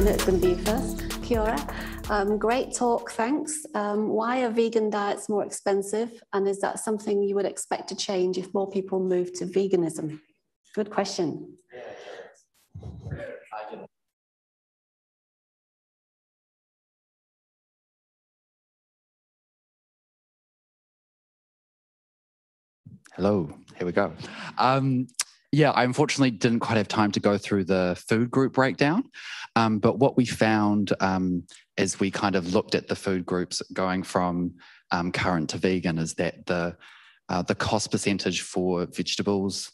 Know it's going to be first. Kia um, great talk, thanks. Um, why are vegan diets more expensive? And is that something you would expect to change if more people move to veganism? Good question. Hello, here we go. Um, yeah, I unfortunately didn't quite have time to go through the food group breakdown. Um, but what we found um, as we kind of looked at the food groups going from um, current to vegan is that the uh, the cost percentage for vegetables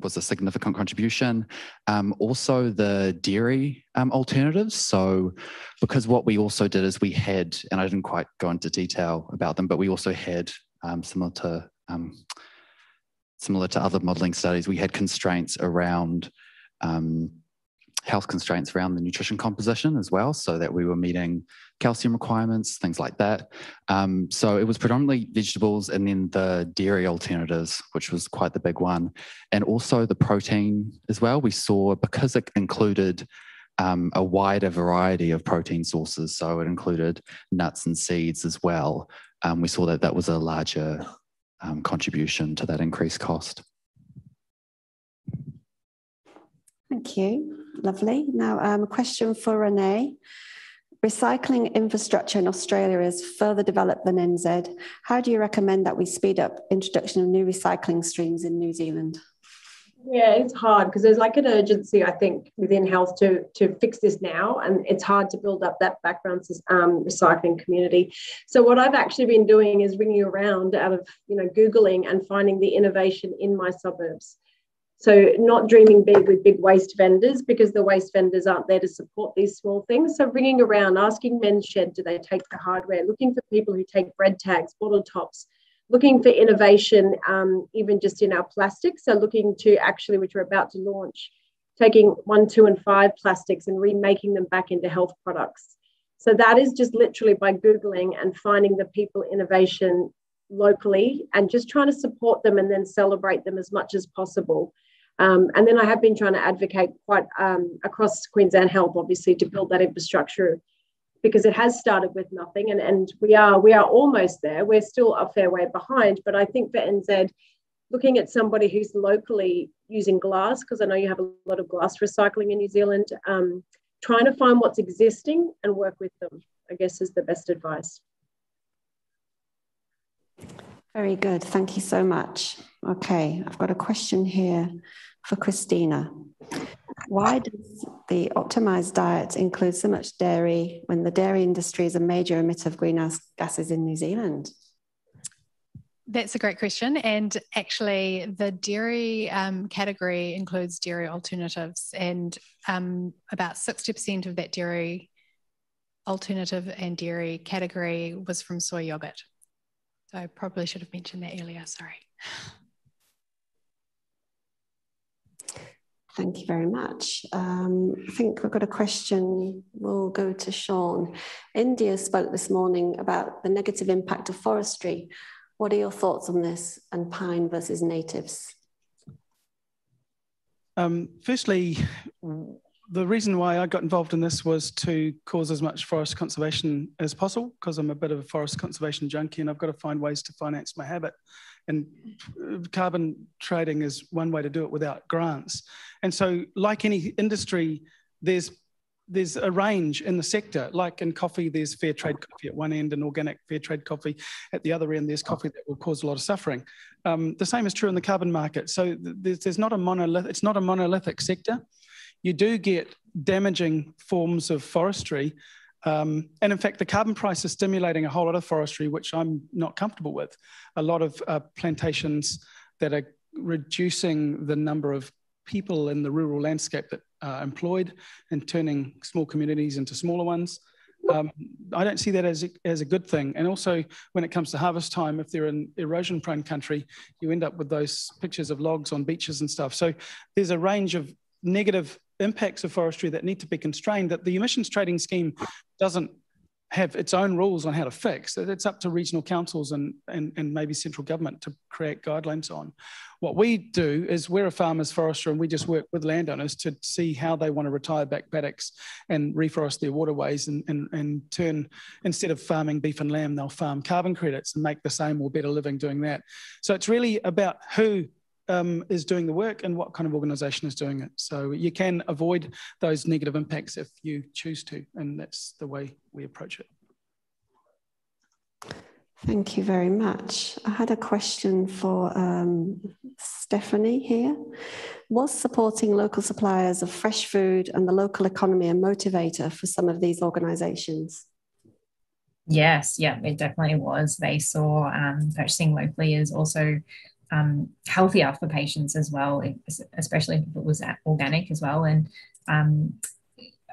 was a significant contribution. Um, also, the dairy um, alternatives. So, because what we also did is we had, and I didn't quite go into detail about them, but we also had um, similar to similar to other modelling studies, we had constraints around um, health constraints around the nutrition composition as well, so that we were meeting calcium requirements, things like that. Um, so it was predominantly vegetables and then the dairy alternatives, which was quite the big one. And also the protein as well. We saw because it included um, a wider variety of protein sources, so it included nuts and seeds as well. Um, we saw that that was a larger um, contribution to that increased cost. Thank you. Lovely. Now, um, a question for Renae. Recycling infrastructure in Australia is further developed than NZ. How do you recommend that we speed up introduction of new recycling streams in New Zealand? Yeah, it's hard because there's like an urgency, I think, within health to to fix this now, and it's hard to build up that background um, recycling community. So what I've actually been doing is ringing around out of you know googling and finding the innovation in my suburbs. So not dreaming big with big waste vendors because the waste vendors aren't there to support these small things. So ringing around, asking Men's Shed, do they take the hardware? Looking for people who take bread tags, bottle tops, looking for innovation, um, even just in our plastics. So looking to actually, which we're about to launch, taking one, two, and five plastics and remaking them back into health products. So that is just literally by Googling and finding the people innovation locally and just trying to support them and then celebrate them as much as possible. Um, and then I have been trying to advocate quite um, across Queensland Health, obviously, to build that infrastructure because it has started with nothing and, and we are we are almost there. We're still a fair way behind but i think for nz looking at somebody who's locally using glass because i know you have a lot of glass recycling in new zealand um, trying to find what's existing and work with them i guess is the best advice. Very good. Thank you so much. Okay i've got a question here for Cristina. Why does the optimized diet include so much dairy when the dairy industry is a major emitter of greenhouse gases in New Zealand? That's a great question. And actually, the dairy um, category includes dairy alternatives, and um, about 60% of that dairy alternative and dairy category was from soy yogurt. So I probably should have mentioned that earlier. Sorry. Thank you very much. Um, I think we've got a question. We'll go to Sean. India spoke this morning about the negative impact of forestry. What are your thoughts on this and pine versus natives? Um, firstly, the reason why I got involved in this was to cause as much forest conservation as possible because I'm a bit of a forest conservation junkie and I've got to find ways to finance my habit and carbon trading is one way to do it without grants. And so, like any industry, there's there's a range in the sector. Like in coffee, there's fair trade coffee at one end and organic fair trade coffee at the other end. There's coffee that will cause a lot of suffering. Um, the same is true in the carbon market. So there's, there's not a monolith. It's not a monolithic sector. You do get damaging forms of forestry um, and in fact, the carbon price is stimulating a whole lot of forestry, which I'm not comfortable with. A lot of uh, plantations that are reducing the number of people in the rural landscape that are employed and turning small communities into smaller ones. Um, I don't see that as a, as a good thing. And also, when it comes to harvest time, if they're in erosion prone country, you end up with those pictures of logs on beaches and stuff. So there's a range of negative impacts of forestry that need to be constrained that the emissions trading scheme doesn't have its own rules on how to fix. It's up to regional councils and, and, and maybe central government to create guidelines on. What we do is we're a farmers forester and we just work with landowners to see how they want to retire back paddocks and reforest their waterways and, and, and turn, instead of farming beef and lamb, they'll farm carbon credits and make the same or better living doing that. So it's really about who um, is doing the work and what kind of organisation is doing it. So you can avoid those negative impacts if you choose to, and that's the way we approach it. Thank you very much. I had a question for um, Stefanie here. Was supporting local suppliers of fresh food and the local economy a motivator for some of these organisations? Yes, yeah, it definitely was. They saw um, purchasing locally as also um, healthier for patients as well, especially if it was organic as well. And um,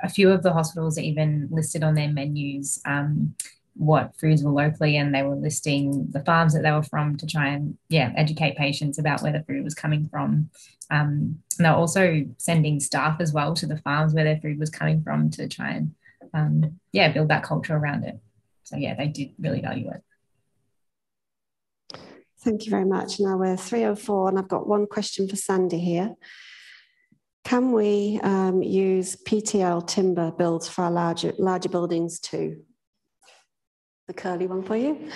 a few of the hospitals even listed on their menus um, what foods were locally, and they were listing the farms that they were from to try and yeah educate patients about where the food was coming from. Um, and they're also sending staff as well to the farms where their food was coming from to try and um, yeah build that culture around it. So yeah, they did really value it. Thank you very much. Now we're 304 and I've got one question for Sandee here. Can we um, use PTL timber builds for our larger, larger buildings too? The curly one for you.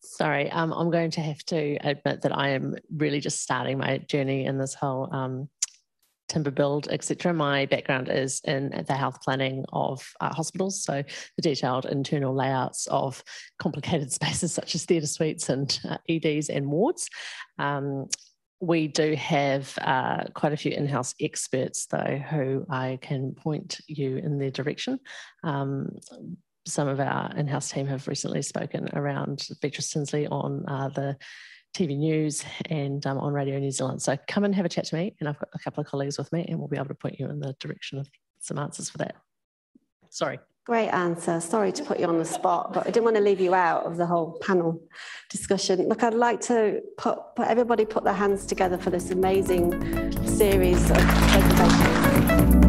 Sorry, um, I'm going to have to admit that I am really just starting my journey in this whole um, timber build, etc. My background is in the health planning of uh, hospitals, so the detailed internal layouts of complicated spaces such as theatre suites and uh, EDs and wards. Um, we do have uh, quite a few in-house experts though who I can point you in their direction. Um, some of our in-house team have recently spoken around Beatrice Tinsley on uh, the TV News and um, on Radio New Zealand. So come and have a chat to me, and I've got a couple of colleagues with me, and we'll be able to point you in the direction of some answers for that. Sorry. Great answer. Sorry to put you on the spot, but I didn't want to leave you out of the whole panel discussion. Look, I'd like to put, put everybody put their hands together for this amazing series of presentations.